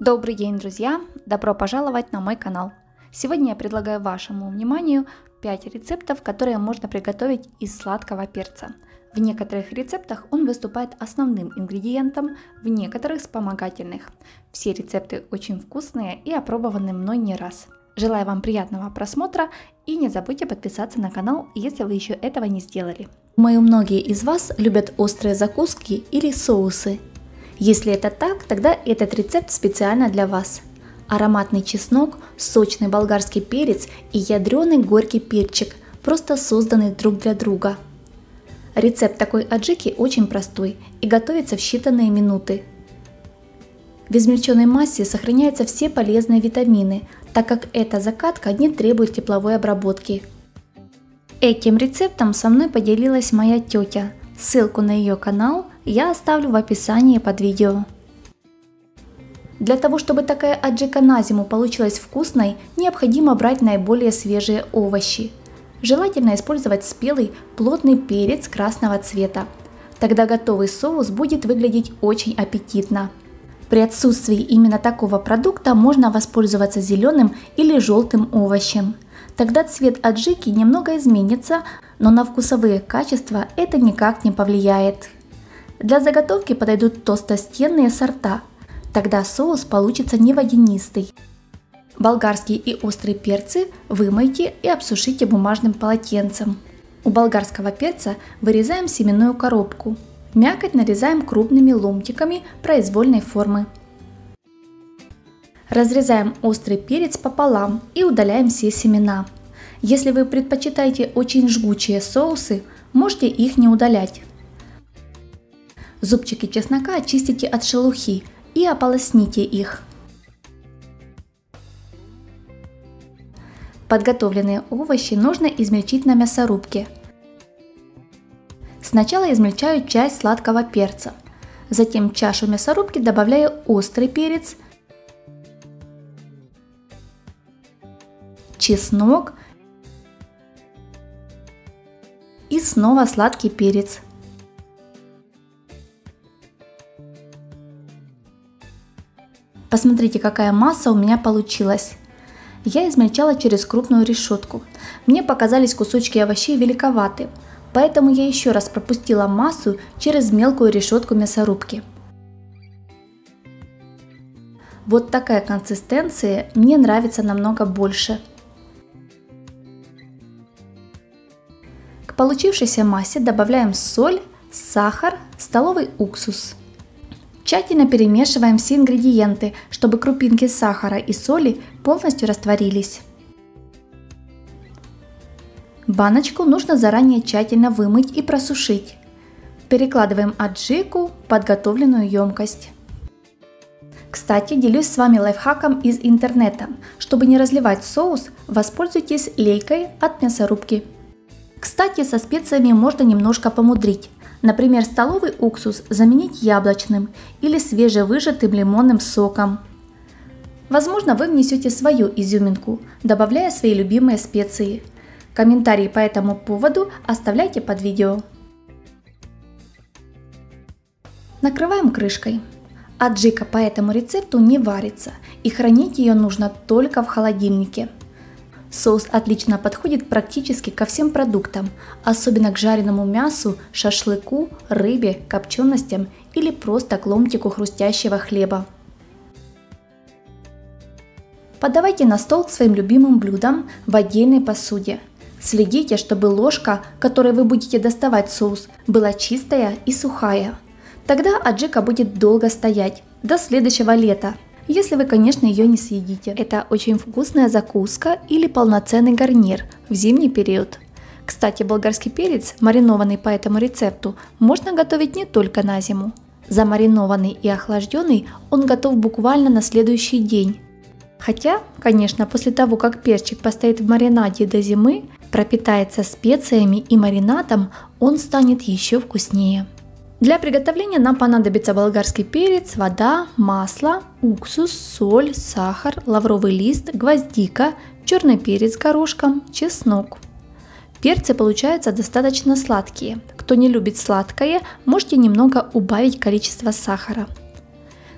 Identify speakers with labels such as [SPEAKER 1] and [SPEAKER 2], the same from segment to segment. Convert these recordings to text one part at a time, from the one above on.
[SPEAKER 1] Добрый день, друзья! Добро пожаловать на мой канал! Сегодня я предлагаю вашему вниманию 5 рецептов, которые можно приготовить из сладкого перца. В некоторых рецептах он выступает основным ингредиентом, в некоторых вспомогательных. Все рецепты очень вкусные и опробованы мной не раз. Желаю вам приятного просмотра и не забудьте подписаться на канал, если вы еще этого не сделали. Думаю, многие из вас любят острые закуски или соусы. Если это так, тогда этот рецепт специально для вас. Ароматный чеснок, сочный болгарский перец и ядреный горький перчик, просто созданы друг для друга. Рецепт такой аджики очень простой и готовится в считанные минуты. В измельченной массе сохраняются все полезные витамины, так как эта закатка не требует тепловой обработки. Этим рецептом со мной поделилась моя тетя. Ссылку на ее канал я оставлю в описании под видео. Для того, чтобы такая аджика на зиму получилась вкусной, необходимо брать наиболее свежие овощи. Желательно использовать спелый, плотный перец красного цвета. Тогда готовый соус будет выглядеть очень аппетитно. При отсутствии именно такого продукта можно воспользоваться зеленым или желтым овощем. Тогда цвет аджики немного изменится, но на вкусовые качества это никак не повлияет. Для заготовки подойдут толстостенные сорта, тогда соус получится не водянистый. Болгарские и острые перцы вымойте и обсушите бумажным полотенцем. У болгарского перца вырезаем семенную коробку – Мякоть нарезаем крупными ломтиками произвольной формы. Разрезаем острый перец пополам и удаляем все семена. Если вы предпочитаете очень жгучие соусы, можете их не удалять. Зубчики чеснока очистите от шелухи и ополосните их. Подготовленные овощи нужно измельчить на мясорубке – Сначала измельчаю часть сладкого перца, затем в чашу мясорубки добавляю острый перец, чеснок и снова сладкий перец. Посмотрите, какая масса у меня получилась. Я измельчала через крупную решетку. Мне показались кусочки овощей великоваты, поэтому я еще раз пропустила массу через мелкую решетку мясорубки. Вот такая консистенция мне нравится намного больше. К получившейся массе добавляем соль, сахар, столовый уксус. Тщательно перемешиваем все ингредиенты, чтобы крупинки сахара и соли полностью растворились. Баночку нужно заранее тщательно вымыть и просушить. Перекладываем аджику в подготовленную емкость. Кстати, делюсь с вами лайфхаком из интернета. Чтобы не разливать соус, воспользуйтесь лейкой от мясорубки. Кстати, со специями можно немножко помудрить. Например, столовый уксус заменить яблочным или свежевыжатым лимонным соком. Возможно, вы внесете свою изюминку, добавляя свои любимые специи – Комментарии по этому поводу оставляйте под видео. Накрываем крышкой. Аджика по этому рецепту не варится и хранить ее нужно только в холодильнике. Соус отлично подходит практически ко всем продуктам, особенно к жареному мясу, шашлыку, рыбе, копченостям или просто к ломтику хрустящего хлеба. Подавайте на стол к своим любимым блюдам в отдельной посуде – Следите, чтобы ложка, которой вы будете доставать соус, была чистая и сухая. Тогда аджика будет долго стоять, до следующего лета, если вы, конечно, ее не съедите. Это очень вкусная закуска или полноценный гарнир в зимний период. Кстати, болгарский перец, маринованный по этому рецепту, можно готовить не только на зиму. Замаринованный и охлажденный он готов буквально на следующий день. Хотя, конечно, после того, как перчик постоит в маринаде до зимы, пропитается специями и маринадом, он станет еще вкуснее. Для приготовления нам понадобится болгарский перец, вода, масло, уксус, соль, сахар, лавровый лист, гвоздика, черный перец горошком, чеснок. Перцы получаются достаточно сладкие. Кто не любит сладкое, можете немного убавить количество сахара.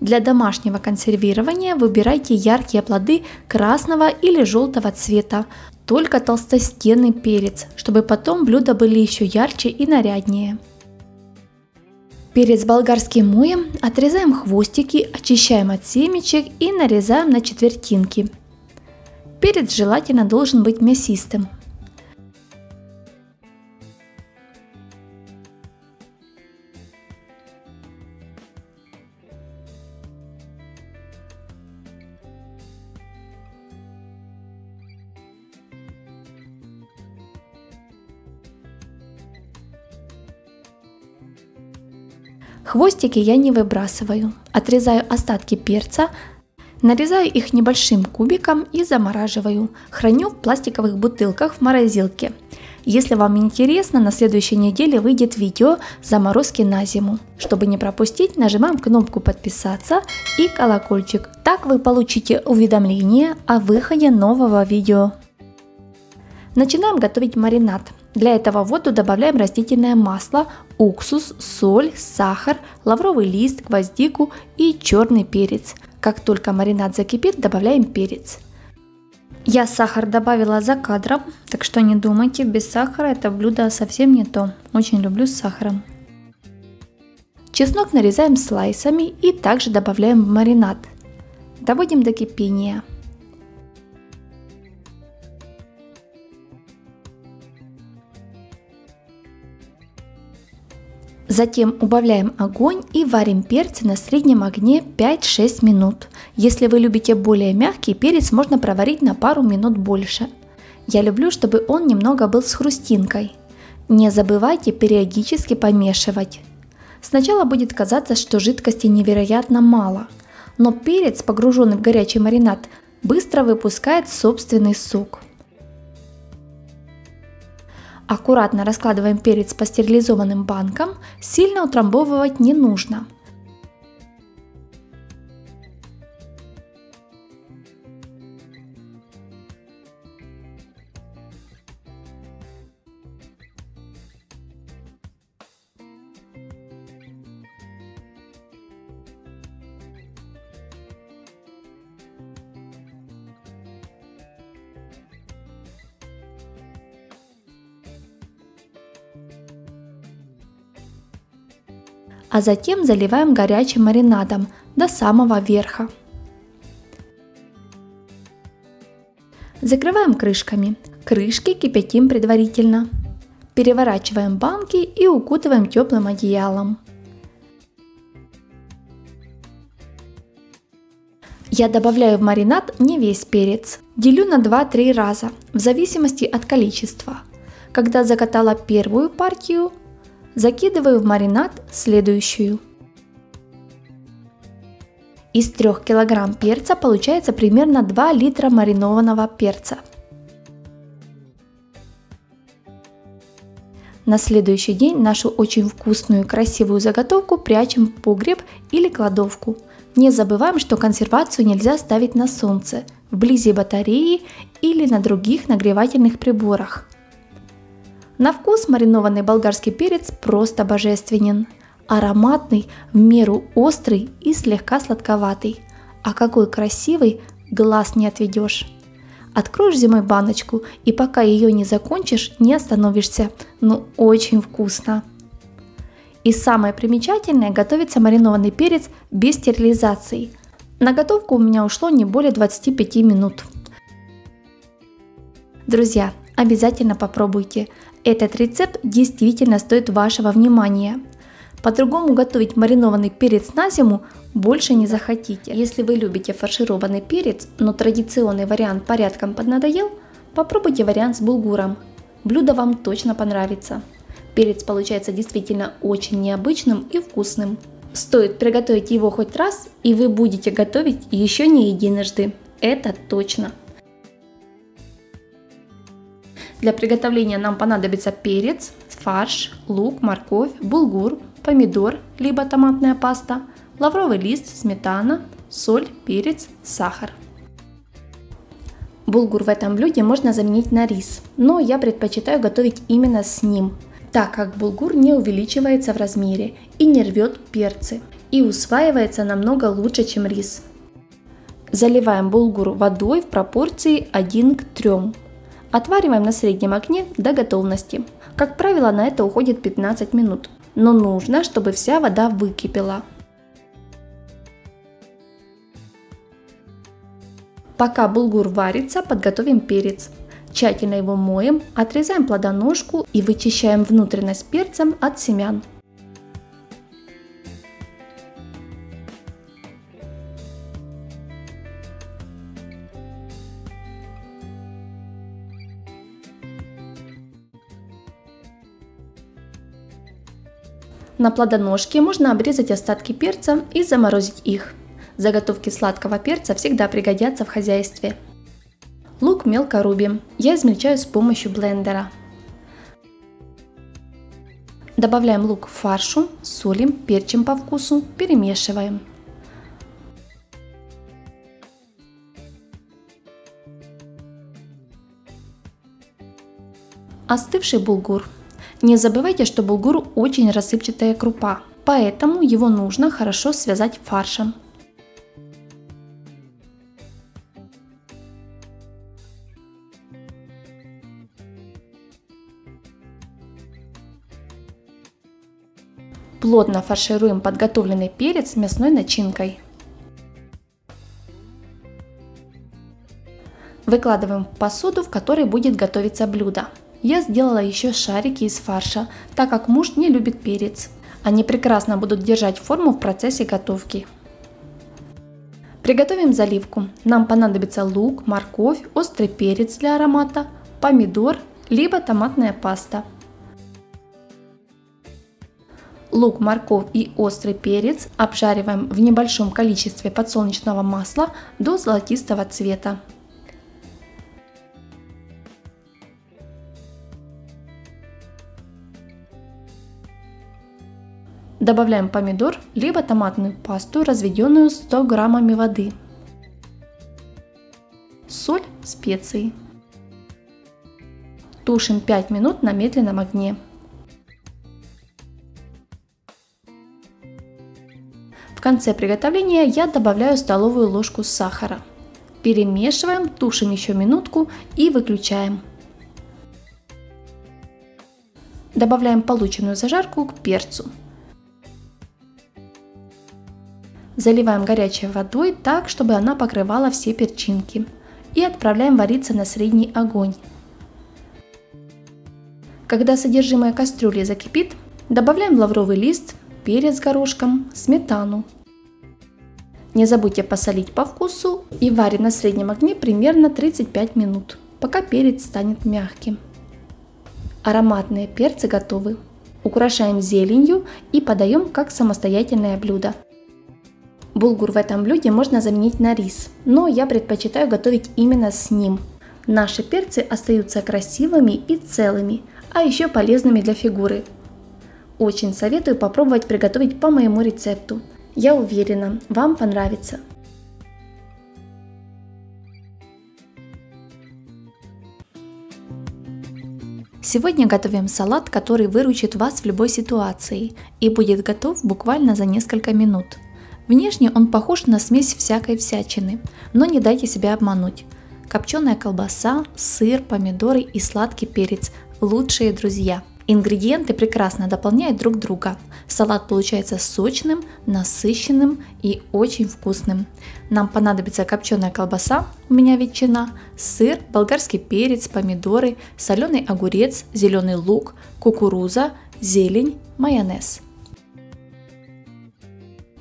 [SPEAKER 1] Для домашнего консервирования выбирайте яркие плоды красного или желтого цвета, только толстостенный перец, чтобы потом блюда были еще ярче и наряднее. Перец болгарский моем, отрезаем хвостики, очищаем от семечек и нарезаем на четвертинки. Перец желательно должен быть мясистым. Хвостики я не выбрасываю. Отрезаю остатки перца, нарезаю их небольшим кубиком и замораживаю. Храню в пластиковых бутылках в морозилке. Если вам интересно, на следующей неделе выйдет видео заморозки на зиму. Чтобы не пропустить, нажимаем кнопку подписаться и колокольчик. Так вы получите уведомление о выходе нового видео. Начинаем готовить маринад. Для этого в воду добавляем растительное масло, уксус, соль, сахар, лавровый лист, гвоздику и черный перец. Как только маринад закипит, добавляем перец. Я сахар добавила за кадром, так что не думайте, без сахара это блюдо совсем не то. Очень люблю с сахаром. Чеснок нарезаем слайсами и также добавляем в маринад. Доводим до кипения. Затем убавляем огонь и варим перцы на среднем огне 5-6 минут. Если вы любите более мягкий перец, можно проварить на пару минут больше. Я люблю, чтобы он немного был с хрустинкой. Не забывайте периодически помешивать. Сначала будет казаться, что жидкости невероятно мало, но перец, погруженный в горячий маринад, быстро выпускает собственный сок. Аккуратно раскладываем перец по стерилизованным банкам, сильно утрамбовывать не нужно – а затем заливаем горячим маринадом до самого верха. Закрываем крышками. Крышки кипятим предварительно. Переворачиваем банки и укутываем теплым одеялом. Я добавляю в маринад не весь перец. Делю на 2-3 раза, в зависимости от количества. Когда закатала первую партию, Закидываю в маринад следующую. Из 3 кг перца получается примерно 2 литра маринованного перца. На следующий день нашу очень вкусную и красивую заготовку прячем в погреб или кладовку. Не забываем, что консервацию нельзя ставить на солнце, вблизи батареи или на других нагревательных приборах. На вкус маринованный болгарский перец просто божественен. Ароматный, в меру острый и слегка сладковатый. А какой красивый, глаз не отведешь. Откроешь зимой баночку и пока ее не закончишь, не остановишься. Ну очень вкусно. И самое примечательное, готовится маринованный перец без стерилизации. На готовку у меня ушло не более 25 минут. Друзья, обязательно попробуйте. Этот рецепт действительно стоит вашего внимания. По-другому готовить маринованный перец на зиму больше не захотите. Если вы любите фаршированный перец, но традиционный вариант порядком поднадоел, попробуйте вариант с булгуром. Блюдо вам точно понравится. Перец получается действительно очень необычным и вкусным. Стоит приготовить его хоть раз, и вы будете готовить еще не единожды. Это точно. Для приготовления нам понадобится перец, фарш, лук, морковь, булгур, помидор, либо томатная паста, лавровый лист, сметана, соль, перец, сахар. Булгур в этом блюде можно заменить на рис, но я предпочитаю готовить именно с ним, так как булгур не увеличивается в размере и не рвет перцы. и усваивается намного лучше, чем рис. Заливаем булгур водой в пропорции 1 к 3. Отвариваем на среднем огне до готовности. Как правило, на это уходит 15 минут. Но нужно, чтобы вся вода выкипела. Пока булгур варится, подготовим перец. Тщательно его моем, отрезаем плодоножку и вычищаем внутренность перцем от семян. На плодоножке можно обрезать остатки перца и заморозить их. Заготовки сладкого перца всегда пригодятся в хозяйстве. Лук мелко рубим. Я измельчаю с помощью блендера. Добавляем лук в фаршу, солим, перчим по вкусу, перемешиваем. Остывший булгур не забывайте, что булгур очень рассыпчатая крупа, поэтому его нужно хорошо связать фаршем. Плотно фаршируем подготовленный перец мясной начинкой. Выкладываем в посуду, в которой будет готовиться блюдо. Я сделала еще шарики из фарша, так как муж не любит перец. Они прекрасно будут держать форму в процессе готовки. Приготовим заливку. Нам понадобится лук, морковь, острый перец для аромата, помидор, либо томатная паста. Лук, морковь и острый перец обжариваем в небольшом количестве подсолнечного масла до золотистого цвета. Добавляем помидор, либо томатную пасту, разведенную 100 граммами воды. Соль, специи. Тушим 5 минут на медленном огне. В конце приготовления я добавляю столовую ложку сахара. Перемешиваем, тушим еще минутку и выключаем. Добавляем полученную зажарку к перцу. Заливаем горячей водой так, чтобы она покрывала все перчинки. И отправляем вариться на средний огонь. Когда содержимое кастрюли закипит, добавляем лавровый лист, перец горошком, сметану. Не забудьте посолить по вкусу и варим на среднем огне примерно 35 минут, пока перец станет мягким. Ароматные перцы готовы. Украшаем зеленью и подаем как самостоятельное блюдо. Булгур в этом блюде можно заменить на рис, но я предпочитаю готовить именно с ним. Наши перцы остаются красивыми и целыми, а еще полезными для фигуры. Очень советую попробовать приготовить по моему рецепту. Я уверена, вам понравится. Сегодня готовим салат, который выручит вас в любой ситуации и будет готов буквально за несколько минут. Внешне он похож на смесь всякой всячины, но не дайте себя обмануть. Копченая колбаса, сыр, помидоры и сладкий перец – лучшие друзья. Ингредиенты прекрасно дополняют друг друга. Салат получается сочным, насыщенным и очень вкусным. Нам понадобится копченая колбаса, у меня ветчина, сыр, болгарский перец, помидоры, соленый огурец, зеленый лук, кукуруза, зелень, майонез.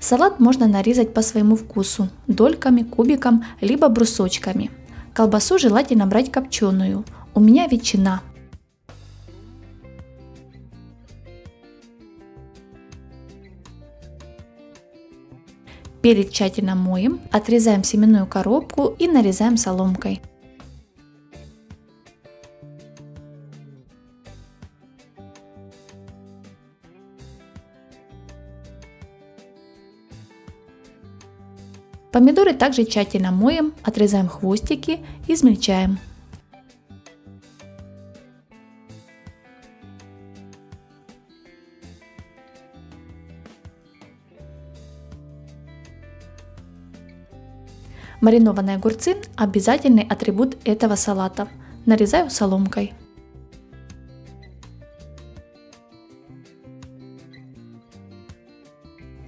[SPEAKER 1] Салат можно нарезать по своему вкусу, дольками, кубиком, либо брусочками. Колбасу желательно брать копченую. У меня ветчина. Перец тщательно моем, отрезаем семенную коробку и нарезаем соломкой. Помидоры также тщательно моем, отрезаем хвостики, и измельчаем. Маринованные огурцы – обязательный атрибут этого салата. Нарезаю соломкой.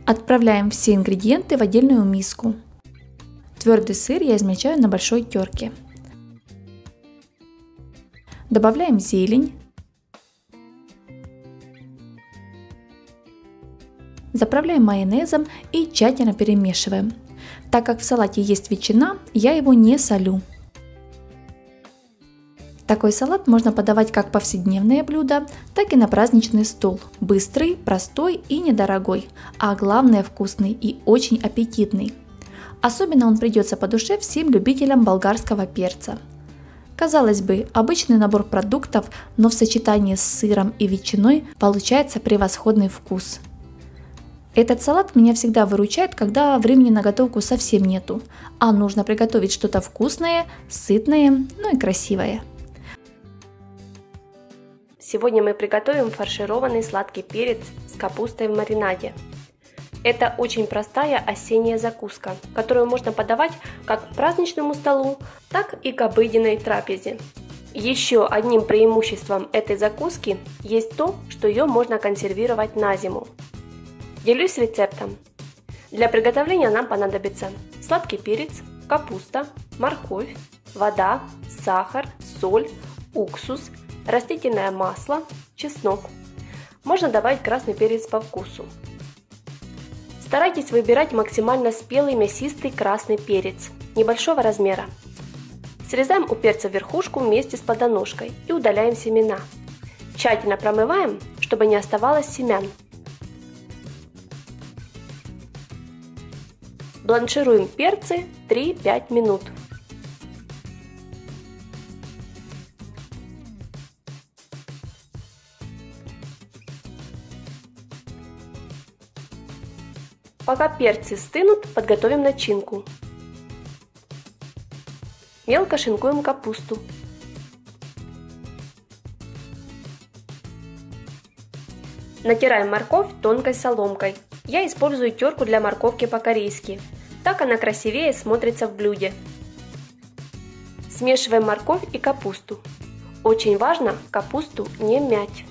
[SPEAKER 1] Отправляем все ингредиенты в отдельную миску. Твердый сыр я измельчаю на большой терке. Добавляем зелень. Заправляем майонезом и тщательно перемешиваем. Так как в салате есть ветчина, я его не солю. Такой салат можно подавать как повседневное блюдо, так и на праздничный стол. Быстрый, простой и недорогой, а главное вкусный и очень аппетитный. Особенно он придется по душе всем любителям болгарского перца. Казалось бы, обычный набор продуктов, но в сочетании с сыром и ветчиной получается превосходный вкус. Этот салат меня всегда выручает, когда времени на готовку совсем нету, а нужно приготовить что-то вкусное, сытное, ну и красивое.
[SPEAKER 2] Сегодня мы приготовим фаршированный сладкий перец с капустой в маринаде. Это очень простая осенняя закуска, которую можно подавать как к праздничному столу, так и к обыденной трапезе. Еще одним преимуществом этой закуски есть то, что ее можно консервировать на зиму. Делюсь рецептом. Для приготовления нам понадобится сладкий перец, капуста, морковь, вода, сахар, соль, уксус, растительное масло, чеснок. Можно добавить красный перец по вкусу. Старайтесь выбирать максимально спелый мясистый красный перец, небольшого размера. Срезаем у перца верхушку вместе с плодоножкой и удаляем семена. Тщательно промываем, чтобы не оставалось семян. Бланшируем перцы 3-5 минут. Пока перцы стынут, подготовим начинку. Мелко шинкуем капусту. Натираем морковь тонкой соломкой. Я использую терку для морковки по-корейски. Так она красивее смотрится в блюде. Смешиваем морковь и капусту. Очень важно капусту не мять.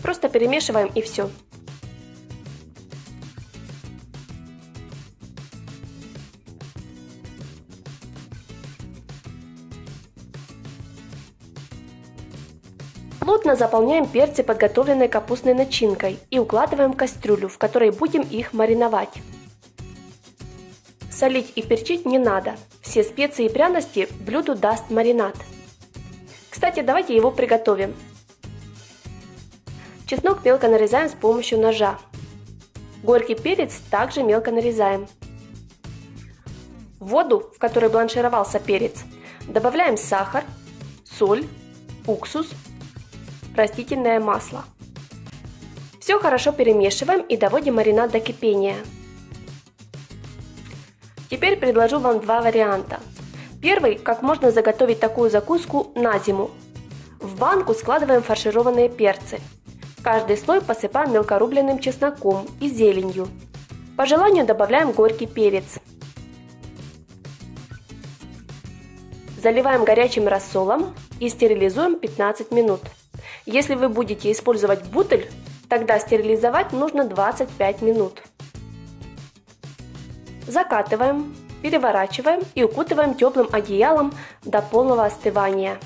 [SPEAKER 2] Просто перемешиваем и все. Плотно заполняем перцы подготовленной капустной начинкой и укладываем в кастрюлю, в которой будем их мариновать. Солить и перчить не надо. Все специи и пряности блюду даст маринад. Кстати, давайте его приготовим. Чеснок мелко нарезаем с помощью ножа. Горький перец также мелко нарезаем. В воду, в которой бланшировался перец, добавляем сахар, соль, уксус растительное масло. Все хорошо перемешиваем и доводим маринад до кипения. Теперь предложу вам два варианта. Первый, как можно заготовить такую закуску на зиму. В банку складываем фаршированные перцы. Каждый слой посыпаем мелкорубленным чесноком и зеленью. По желанию добавляем горький перец. Заливаем горячим рассолом и стерилизуем 15 минут. Если вы будете использовать бутыль, тогда стерилизовать нужно 25 минут. Закатываем, переворачиваем и укутываем теплым одеялом до полного остывания.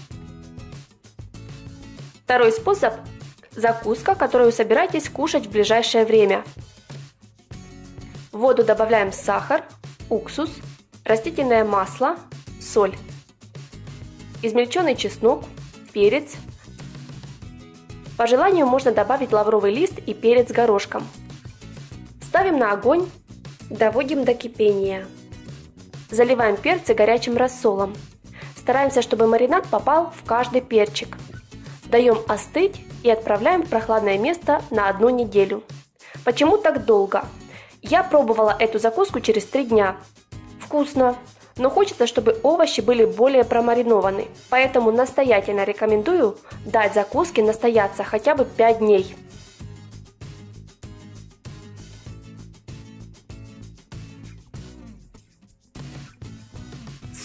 [SPEAKER 2] Второй способ – закуска, которую собираетесь кушать в ближайшее время. В воду добавляем сахар, уксус, растительное масло, соль, измельченный чеснок, перец, по желанию можно добавить лавровый лист и перец горошком. Ставим на огонь, доводим до кипения. Заливаем перцы горячим рассолом. Стараемся, чтобы маринад попал в каждый перчик. Даем остыть и отправляем в прохладное место на одну неделю. Почему так долго? Я пробовала эту закуску через три дня. Вкусно, но хочется, чтобы овощи были более промаринованы. Поэтому настоятельно рекомендую дать закуске настояться хотя бы 5 дней.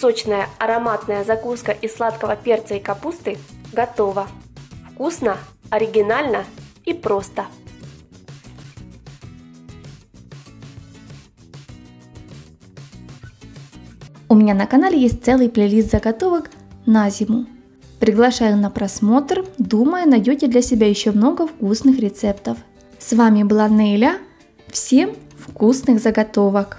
[SPEAKER 2] Сочная ароматная закуска из сладкого перца и капусты готова. Вкусно, оригинально и просто.
[SPEAKER 1] У меня на канале есть целый плейлист заготовок на зиму. Приглашаю на просмотр, думаю, найдете для себя еще много вкусных рецептов. С вами была Неля. Всем вкусных заготовок!